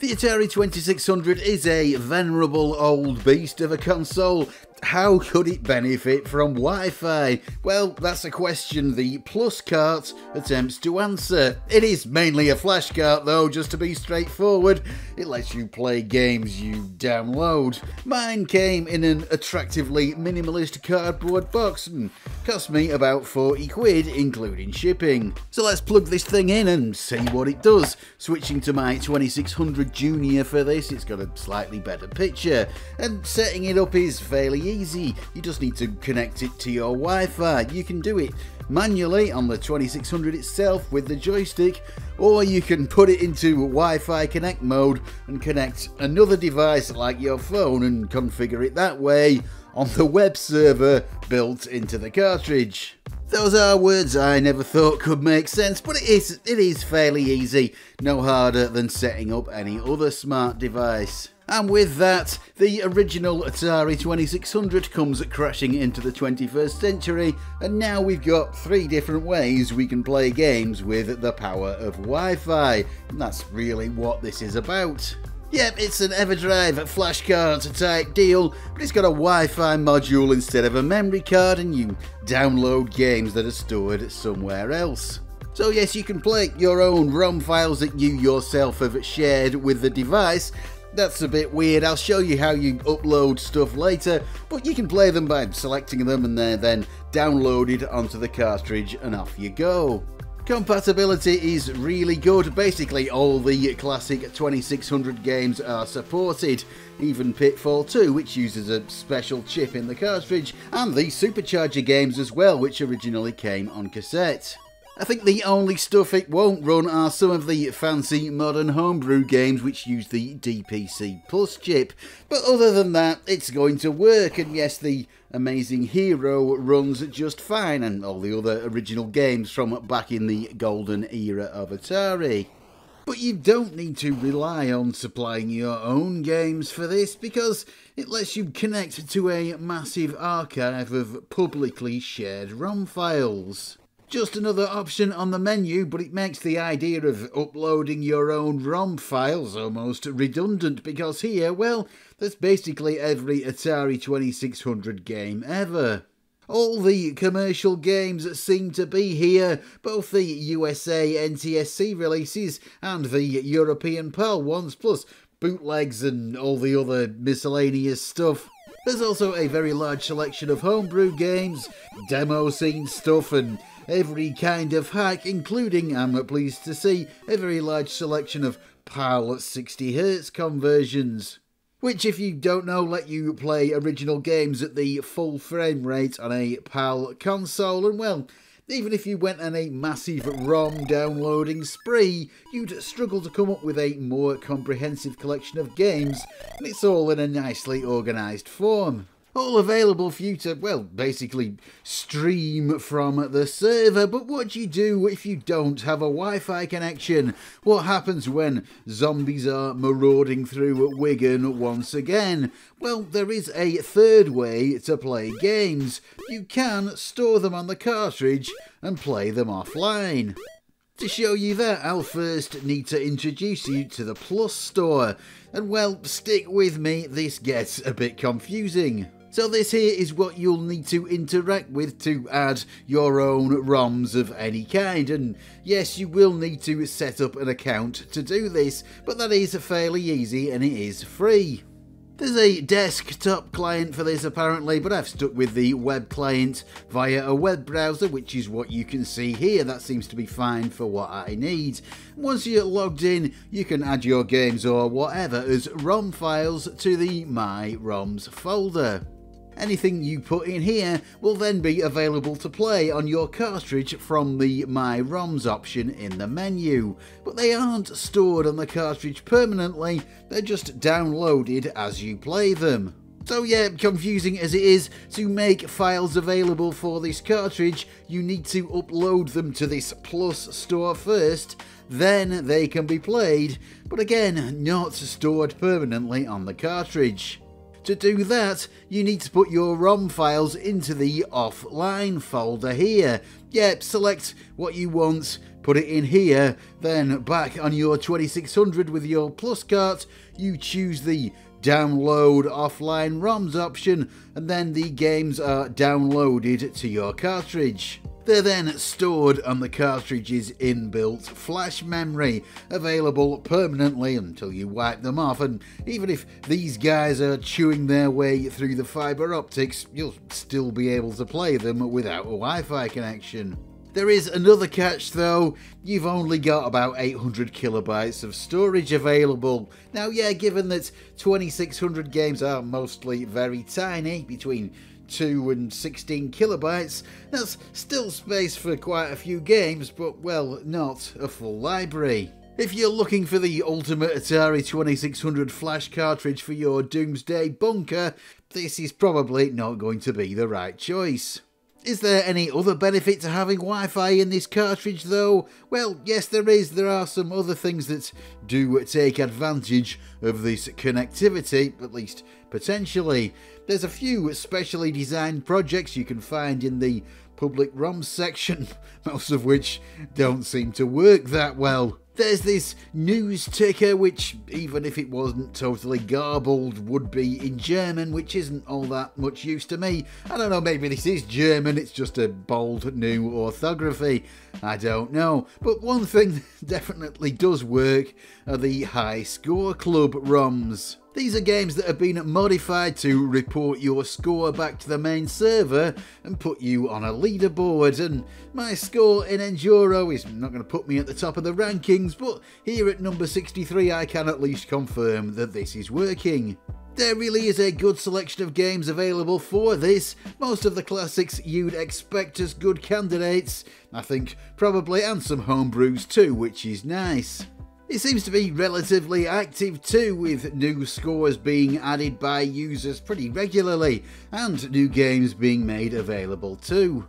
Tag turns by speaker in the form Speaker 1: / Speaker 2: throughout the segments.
Speaker 1: The Atari 2600 is a venerable old beast of a console how could it benefit from Wi Fi? Well, that's a question the Plus Cart attempts to answer. It is mainly a flash cart, though, just to be straightforward. It lets you play games you download. Mine came in an attractively minimalist cardboard box and cost me about 40 quid, including shipping. So let's plug this thing in and see what it does. Switching to my 2600 Junior for this, it's got a slightly better picture, and setting it up is fairly easy. You just need to connect it to your Wi-Fi. You can do it manually on the 2600 itself with the joystick, or you can put it into Wi-Fi connect mode and connect another device like your phone and configure it that way on the web server built into the cartridge. Those are words I never thought could make sense, but it is, it is fairly easy, no harder than setting up any other smart device. And with that, the original Atari 2600 comes crashing into the 21st century, and now we've got three different ways we can play games with the power of Wi-Fi. And that's really what this is about. Yep, it's an EverDrive flashcart type deal, but it's got a Wi-Fi module instead of a memory card and you download games that are stored somewhere else. So yes, you can play your own ROM files that you yourself have shared with the device, that's a bit weird. I'll show you how you upload stuff later, but you can play them by selecting them and they're then downloaded onto the cartridge and off you go. Compatibility is really good, basically all the classic 2600 games are supported, even Pitfall 2 which uses a special chip in the cartridge, and the Supercharger games as well which originally came on cassette. I think the only stuff it won't run are some of the fancy modern homebrew games which use the DPC Plus chip, but other than that, it's going to work, and yes, the Amazing Hero runs just fine, and all the other original games from back in the golden era of Atari. But you don't need to rely on supplying your own games for this because it lets you connect to a massive archive of publicly shared ROM files. Just another option on the menu, but it makes the idea of uploading your own ROM files almost redundant because here, well, there's basically every Atari 2600 game ever. All the commercial games seem to be here, both the USA NTSC releases and the European PAL ones, plus bootlegs and all the other miscellaneous stuff. There's also a very large selection of homebrew games, demo scene stuff, and every kind of hack, including, I'm pleased to see, a very large selection of PAL 60Hz conversions. Which, if you don't know, let you play original games at the full frame rate on a PAL console, and well, even if you went on a massive ROM downloading spree, you'd struggle to come up with a more comprehensive collection of games, and it's all in a nicely organised form all available for you to, well, basically stream from the server. But what do you do if you don't have a Wi Fi connection? What happens when zombies are marauding through Wigan once again? Well, there is a third way to play games. You can store them on the cartridge and play them offline. To show you that, I'll first need to introduce you to the Plus Store. And well, stick with me, this gets a bit confusing. So this here is what you'll need to interact with to add your own ROMs of any kind and yes you will need to set up an account to do this but that is fairly easy and it is free. There's a desktop client for this apparently, but I've stuck with the web client via a web browser, which is what you can see here. That seems to be fine for what I need. Once you're logged in, you can add your games or whatever as ROM files to the My ROMs folder. Anything you put in here will then be available to play on your cartridge from the My ROMs option in the menu, but they aren't stored on the cartridge permanently, they're just downloaded as you play them. So yeah, confusing as it is, to make files available for this cartridge, you need to upload them to this Plus store first, then they can be played, but again, not stored permanently on the cartridge. To do that, you need to put your ROM files into the offline folder here. Yep, select what you want, put it in here. Then back on your 2600 with your Plus cart, you choose the download offline ROMs option, and then the games are downloaded to your cartridge. They're then stored on the cartridge's inbuilt flash memory, available permanently until you wipe them off, and even if these guys are chewing their way through the fibre optics, you'll still be able to play them without a Wi Fi connection. There is another catch though, you've only got about 800 kilobytes of storage available. Now yeah, given that 2600 games are mostly very tiny, between 2 and 16 kilobytes, that's still space for quite a few games, but well, not a full library. If you're looking for the ultimate Atari 2600 flash cartridge for your Doomsday bunker, this is probably not going to be the right choice. Is there any other benefit to having Wi Fi in this cartridge though? Well, yes, there is. There are some other things that do take advantage of this connectivity, at least potentially. There's a few specially designed projects you can find in the public ROM section, most of which don't seem to work that well. There's this news ticker, which, even if it wasn't totally garbled, would be in German, which isn't all that much use to me. I don't know, maybe this is German, it's just a bold new orthography. I don't know. But one thing definitely does work are the High Score Club ROMs. These are games that have been modified to report your score back to the main server and put you on a leaderboard. And my score in Enduro is not going to put me at the top of the rankings, but here at number 63 I can at least confirm that this is working. There really is a good selection of games available for this. Most of the classics you'd expect as good candidates. I think probably and some homebrews too, which is nice. It seems to be relatively active too, with new scores being added by users pretty regularly, and new games being made available too.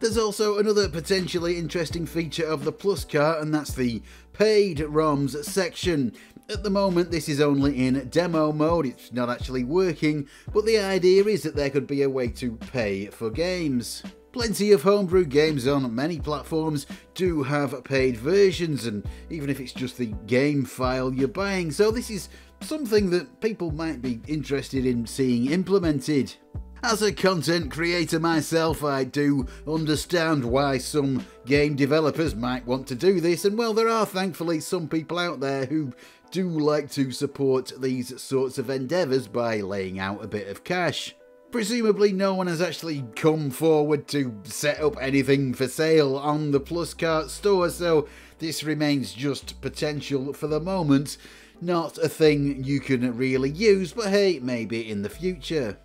Speaker 1: There's also another potentially interesting feature of the Plus cart, and that's the paid ROMs section. At the moment, this is only in demo mode, it's not actually working, but the idea is that there could be a way to pay for games. Plenty of homebrew games on many platforms do have paid versions, and even if it's just the game file you're buying, so this is something that people might be interested in seeing implemented. As a content creator myself, I do understand why some game developers might want to do this, and well, there are thankfully some people out there who do like to support these sorts of endeavours by laying out a bit of cash. Presumably no one has actually come forward to set up anything for sale on the Plus Cart store, so this remains just potential for the moment. Not a thing you can really use, but hey, maybe in the future.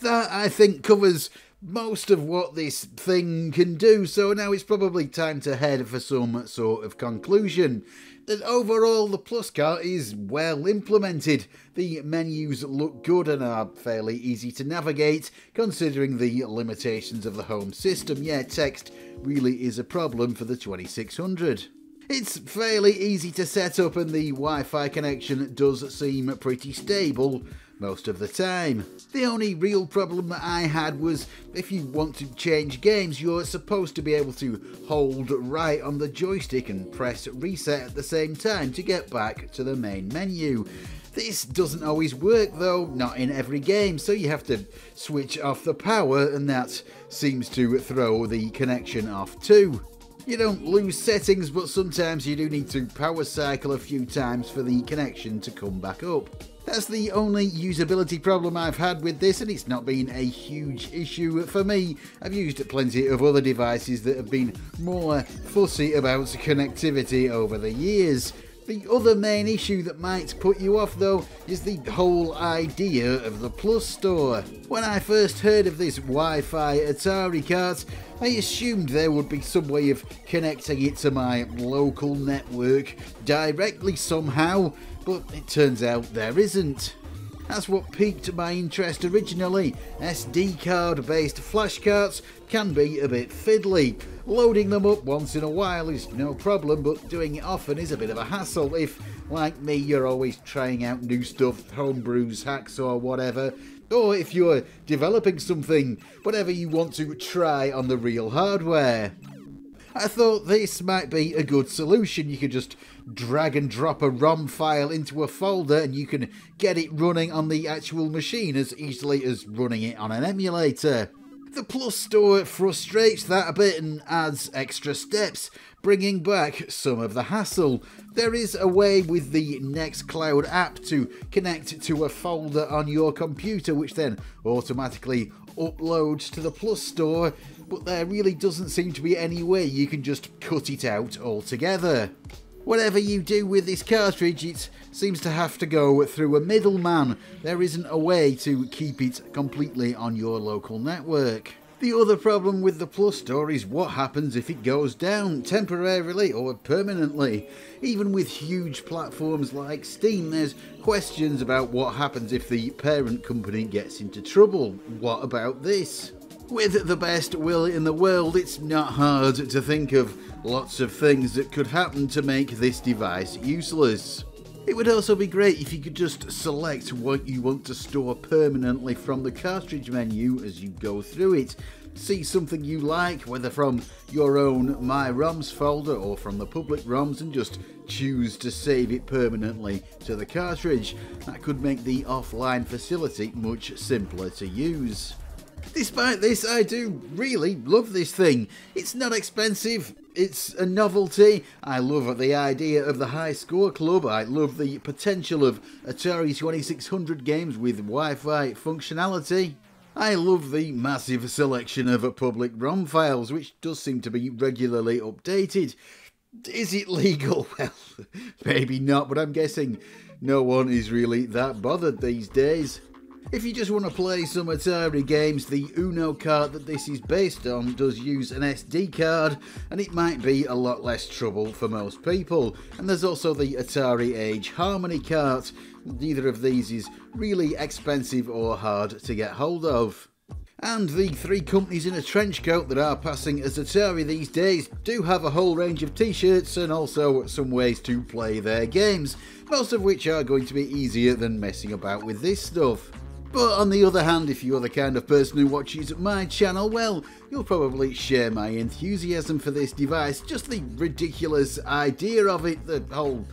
Speaker 1: That, I think, covers most of what this thing can do, so now it's probably time to head for some sort of conclusion that overall the Plus cart is well implemented. The menus look good and are fairly easy to navigate, considering the limitations of the home system. Yeah, text really is a problem for the 2600. It's fairly easy to set up and the Wi-Fi connection does seem pretty stable, most of the time. The only real problem that I had was if you want to change games, you're supposed to be able to hold right on the joystick and press reset at the same time to get back to the main menu. This doesn't always work though, not in every game, so you have to switch off the power and that seems to throw the connection off too. You don't lose settings, but sometimes you do need to power cycle a few times for the connection to come back up. That's the only usability problem I've had with this, and it's not been a huge issue for me. I've used plenty of other devices that have been more fussy about connectivity over the years. The other main issue that might put you off though is the whole idea of the Plus Store. When I first heard of this Wi-Fi Atari cart, I assumed there would be some way of connecting it to my local network directly somehow, but it turns out there isn't. That's what piqued my interest originally. SD card based flashcarts can be a bit fiddly. Loading them up once in a while is no problem, but doing it often is a bit of a hassle if, like me, you're always trying out new stuff, homebrews, hacks, or whatever. Or if you're developing something, whatever you want to try on the real hardware. I thought this might be a good solution. You could just drag and drop a ROM file into a folder and you can get it running on the actual machine as easily as running it on an emulator. The Plus Store frustrates that a bit and adds extra steps, bringing back some of the hassle. There is a way with the Nextcloud app to connect to a folder on your computer, which then automatically uploads to the Plus Store, but there really doesn't seem to be any way you can just cut it out altogether. Whatever you do with this cartridge, it seems to have to go through a middleman. There isn't a way to keep it completely on your local network. The other problem with the Plus Store is what happens if it goes down temporarily or permanently. Even with huge platforms like Steam, there's questions about what happens if the parent company gets into trouble. What about this? With the best will in the world, it's not hard to think of lots of things that could happen to make this device useless. It would also be great if you could just select what you want to store permanently from the cartridge menu as you go through it. See something you like, whether from your own My ROMs folder or from the public ROMs, and just choose to save it permanently to the cartridge. That could make the offline facility much simpler to use. Despite this, I do really love this thing. It's not expensive, it's a novelty. I love the idea of the high score club. I love the potential of Atari 2600 games with Wi Fi functionality. I love the massive selection of public ROM files, which does seem to be regularly updated. Is it legal? Well, maybe not, but I'm guessing no one is really that bothered these days. If you just want to play some Atari games, the Uno Cart that this is based on does use an SD card, and it might be a lot less trouble for most people. And there's also the Atari Age Harmony cart. Neither of these is really expensive or hard to get hold of. And the three companies in a trench coat that are passing as Atari these days do have a whole range of t-shirts and also some ways to play their games, most of which are going to be easier than messing about with this stuff. But on the other hand, if you're the kind of person who watches my channel, well, you'll probably share my enthusiasm for this device. Just the ridiculous idea of it, the whole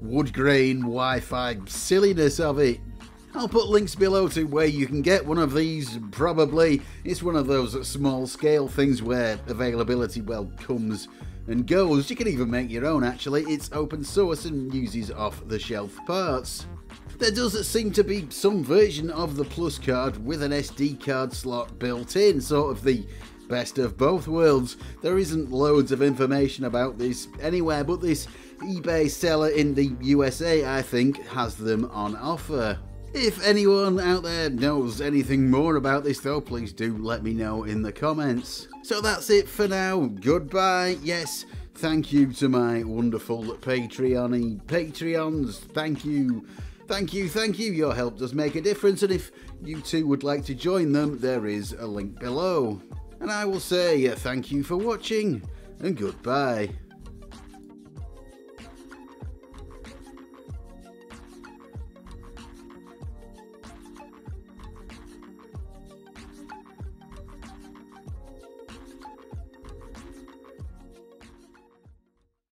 Speaker 1: wood grain Wi-Fi silliness of it. I'll put links below to where you can get one of these, probably. It's one of those small scale things where availability, well, comes and goes. You can even make your own actually, it's open source and uses off the shelf parts. There does seem to be some version of the Plus Cart with an SD card slot built in, sort of the best of both worlds. There isn't loads of information about this anywhere, but this eBay seller in the USA, I think, has them on offer. If anyone out there knows anything more about this though, please do let me know in the comments. So that's it for now. Goodbye. Yes, thank you to my wonderful Patreon Patreons. Thank you Thank you, thank you. Your help does make a difference, and if you too would like to join them, there is a link below. And I will say uh, thank you for watching, and goodbye.